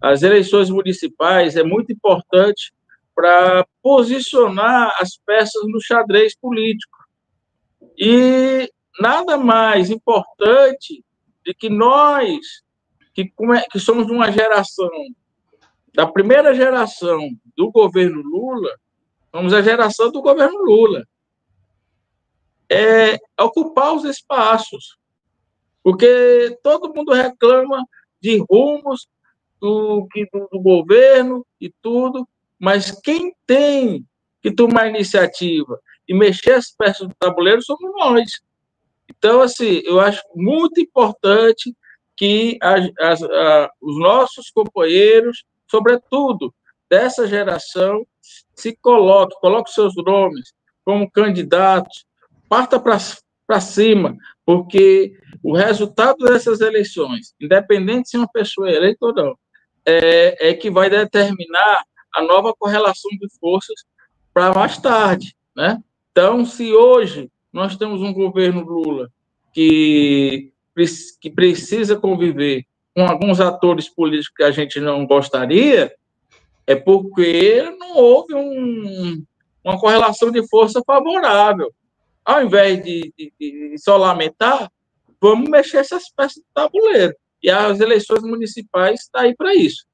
as eleições municipais é muito importante para posicionar as peças no xadrez político. E nada mais importante de que nós, que, que somos uma geração, da primeira geração do governo Lula, somos a geração do governo Lula, é ocupar os espaços. Porque todo mundo reclama de rumos do, do, do governo e tudo, mas quem tem que tomar iniciativa e mexer as peças do tabuleiro somos nós. Então, assim, eu acho muito importante que as, a, os nossos companheiros, sobretudo dessa geração, se coloquem, coloquem seus nomes como candidatos, parta para cima, porque o resultado dessas eleições, independente se uma pessoa é eleita ou não, é, é que vai determinar a nova correlação de forças para mais tarde, né? Então, se hoje nós temos um governo Lula que, que precisa conviver com alguns atores políticos que a gente não gostaria, é porque não houve um, uma correlação de força favorável. Ao invés de, de, de só lamentar, vamos mexer essas peças do tabuleiro. E as eleições municipais estão tá aí para isso.